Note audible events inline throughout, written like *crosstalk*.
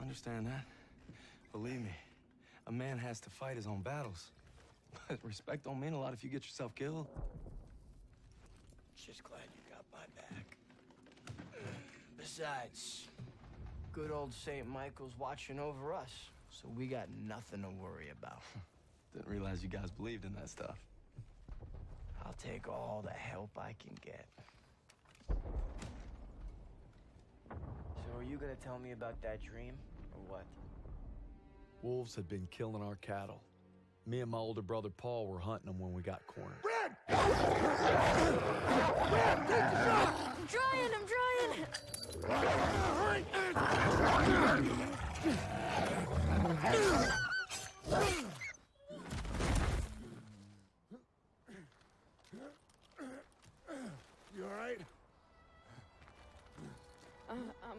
Understand that? Believe me, a man has to fight his own battles. But respect don't mean a lot if you get yourself killed. Just glad you got my back. Besides, good old St. Michael's watching over us, so we got nothing to worry about. *laughs* Didn't realize you guys believed in that stuff. I'll take all the help I can get. So are you gonna tell me about that dream, or what? Wolves had been killing our cattle. Me and my older brother Paul were hunting them when we got cornered. Red! Red, take the shot! I'm trying, I'm trying. You all right? Uh, I'm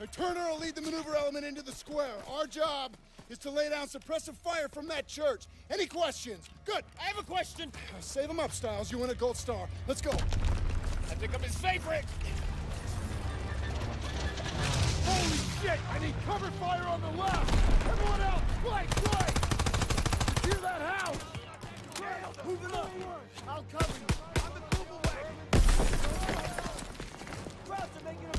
Now, Turner will lead the maneuver element into the square. Our job is to lay down suppressive fire from that church. Any questions? Good. I have a question. Save them up, Stiles. You win a gold star. Let's go. I pick up his favorite. Holy shit! I need cover fire on the left. Everyone else, flank right. Secure that house. Right, moving up. I'll cover you. I'm the Google wagon. Krauts are making a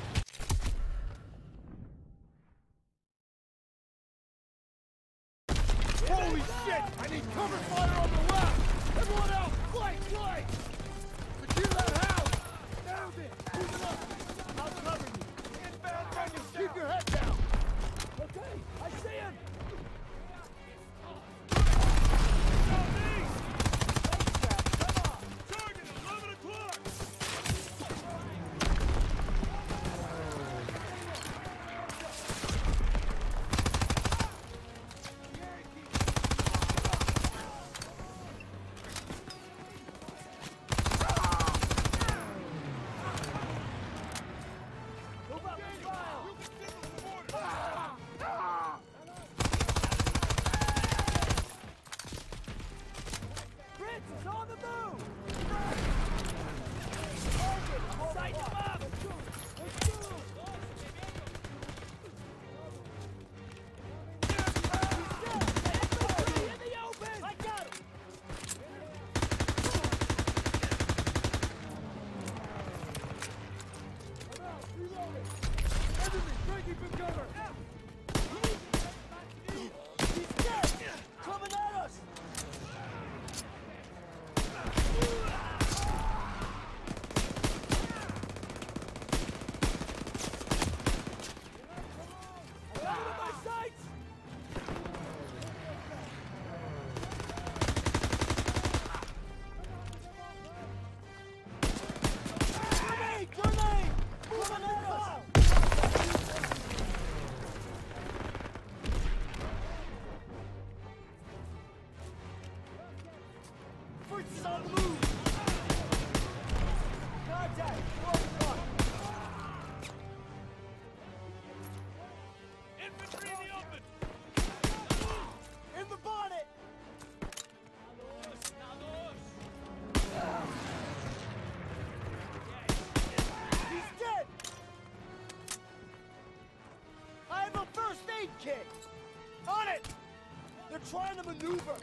trying to maneuver.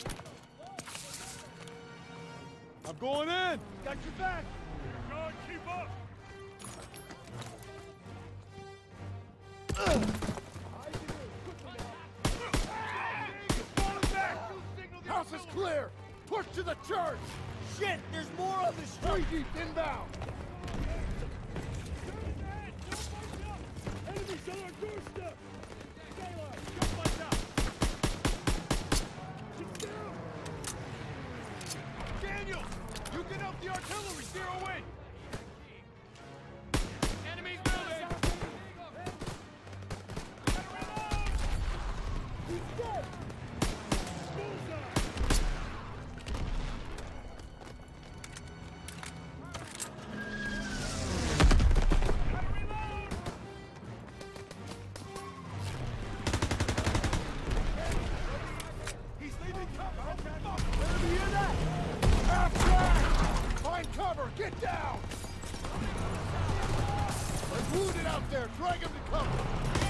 I'm going in. Got your back. God, keep up. House is clear! Push to the church! Shit, there's more of this street! Deep inbound! Enemies on our doorstep! Zero in! Get down! There's wounded out there! Drag him to cover!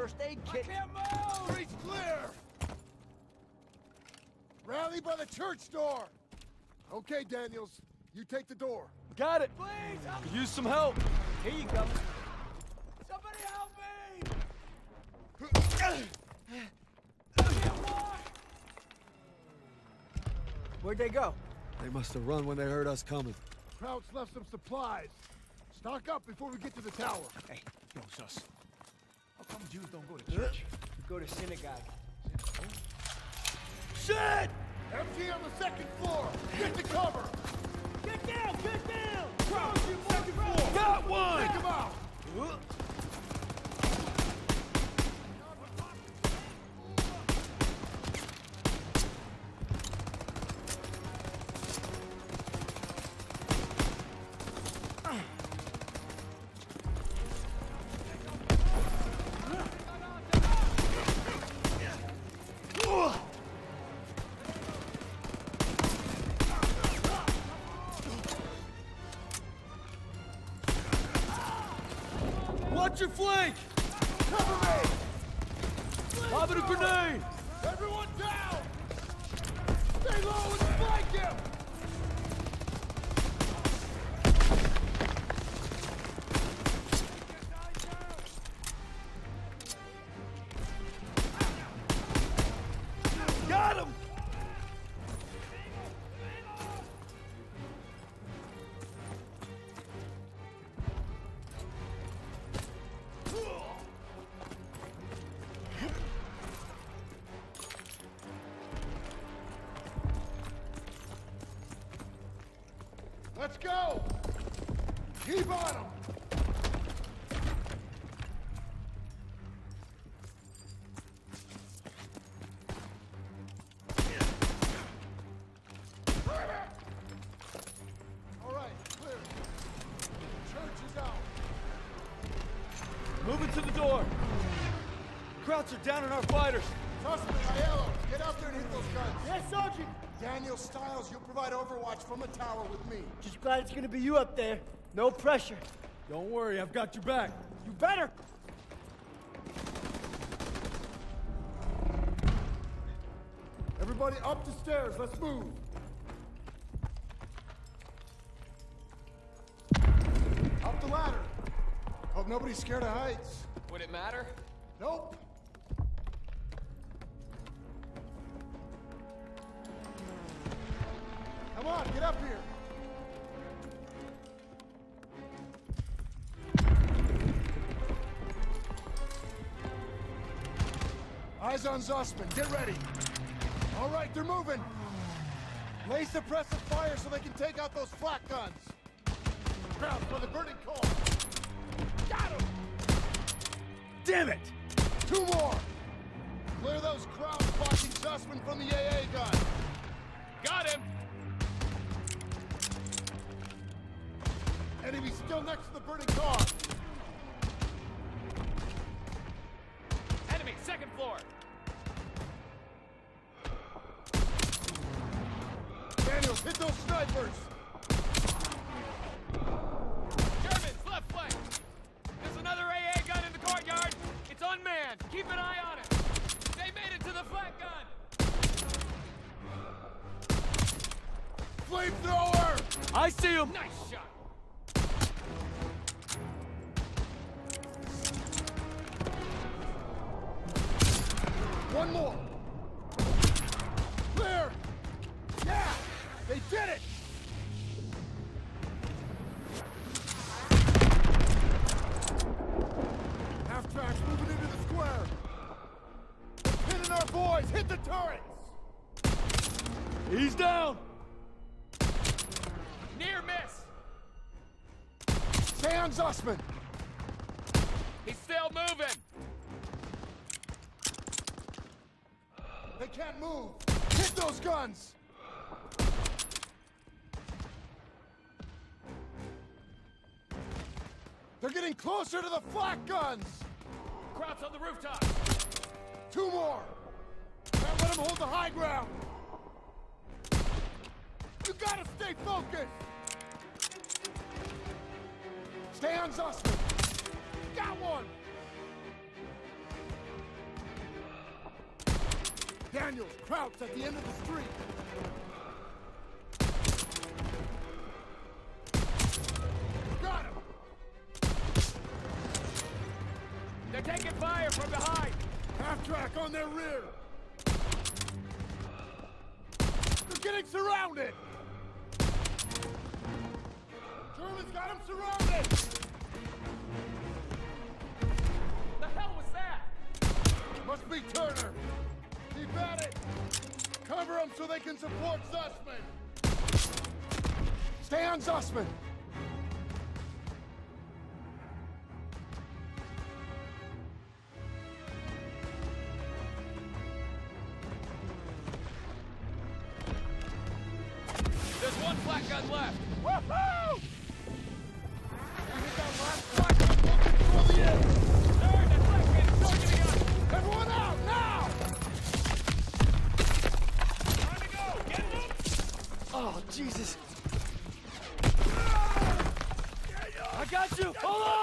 First aid kit. Streets clear! Rally by the church door! Okay, Daniels, you take the door. Got it. Please, Could use some help. Here you go. Somebody help me! Where'd they go? They must have run when they heard us coming. Krauts left some supplies. Stock up before we get to the tower. Hey, yo, Zuss. How come Jews don't go to church? Go to synagogue. Shit! MG on the second floor! Get to cover! Get down! Get down! Krauts, you second floor! Got one! Take him out! Watch your flank! Cover me! Lobbing a grenade! Everyone down! Stay low and flank him! Let's go! Keep on him! Daniel Stiles, you'll provide overwatch from the tower with me. Just glad it's gonna be you up there. No pressure. Don't worry, I've got your back. You better. Everybody up the stairs. Let's move. Up the ladder. Hope nobody's scared of heights. Would it matter? Nope. on, get up here. Eyes on Zussman, get ready. All right, they're moving. Lay suppressive fire so they can take out those flak guns. Ground for the burning coal. Got him! Damn it! Two more! Clear those crowds blocking Zussman from the AA gun. Got him! Enemy still next to the burning car. Enemy, second floor! Daniels, hit those snipers! Germans, left flank! There's another AA gun in the courtyard! It's unmanned! Keep an eye on it! They made it to the flak gun! Flamethrower! I see him! Nice shot! One more! Clear! Yeah! They did it! Half tracks moving into the square! They're our boys! Hit the turrets! He's down! Near miss! Stay on Zussman! He's still moving! Can't move! Hit those guns! They're getting closer to the flak guns! Krauts on the rooftop! Two more! Can't let them hold the high ground! You gotta stay focused! Stay on Zussman! Got one! Daniels, crouched at the end of the street! Got him! They're taking fire from behind! Half track on their rear! They're getting surrounded! Germans got them surrounded! The hell was that? Must be Turner! It! Cover them so they can support Zussman! Stay on Zussman! Jesus. I got you! Hold on!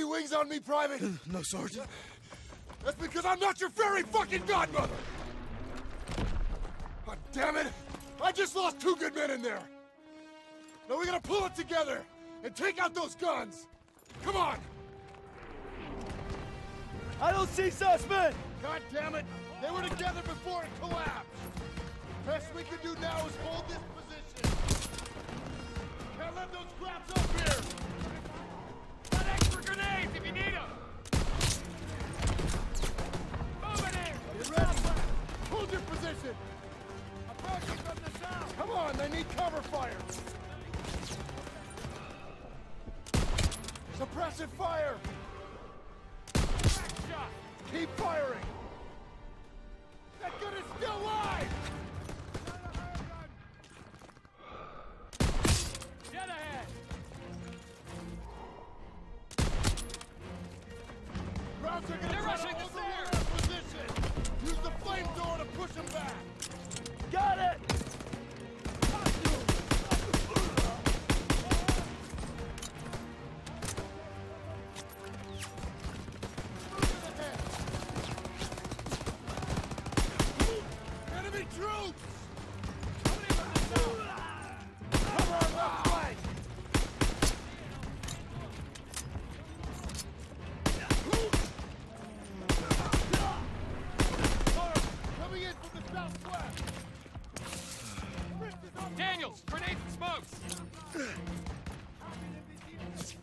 On me, Private? *clears throat* No, Sergeant. That's because I'm not your fairy fucking godmother! God damn it! I just lost two good men in there! Now we gotta pull it together and take out those guns! Come on! I don't see Zussman! God damn it! They were together before it collapsed! Best we can do now is hold this position! Can't let those scraps up here!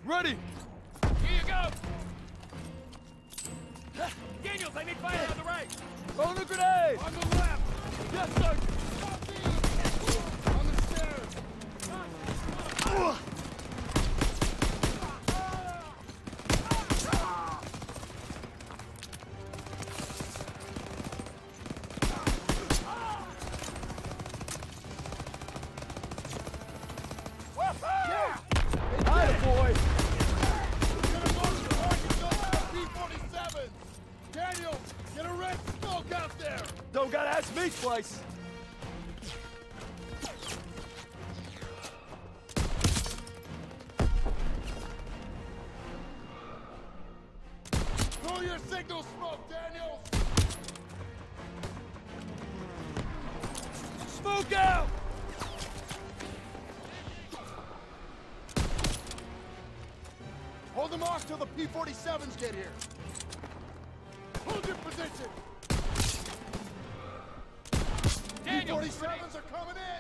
Ready! Here you go! Daniels, I need fire on the right! Throw the grenade! On the left! Yes, Sergeant! On the stairs! Daniels, get a red smoke out there! Don't gotta ask me twice! Throw your signal smoke, Daniels! Smoke out! Hold them off till the P-47s get here! Your position! Daniels, P-47s are coming in!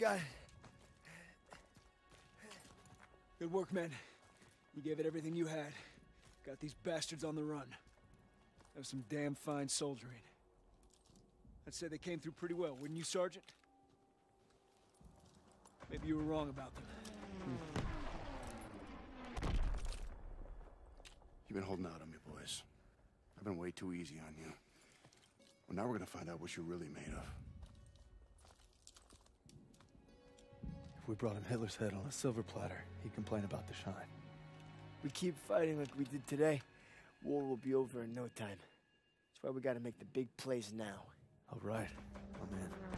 Got it. Good work, men. You gave it everything you had. Got these bastards on the run. That was some damn fine soldiering. I'd say they came through pretty well, wouldn't you, Sergeant? Maybe you were wrong about them. Hmm. You've been holding out on me, boys. I've been way too easy on you. Well, now we're gonna find out what you're really made of. We brought him Hitler's head on a silver platter, he'd complain about the shine. We keep fighting like we did today. War will be over in no time. That's why we gotta make the big plays now. All right, I'm in.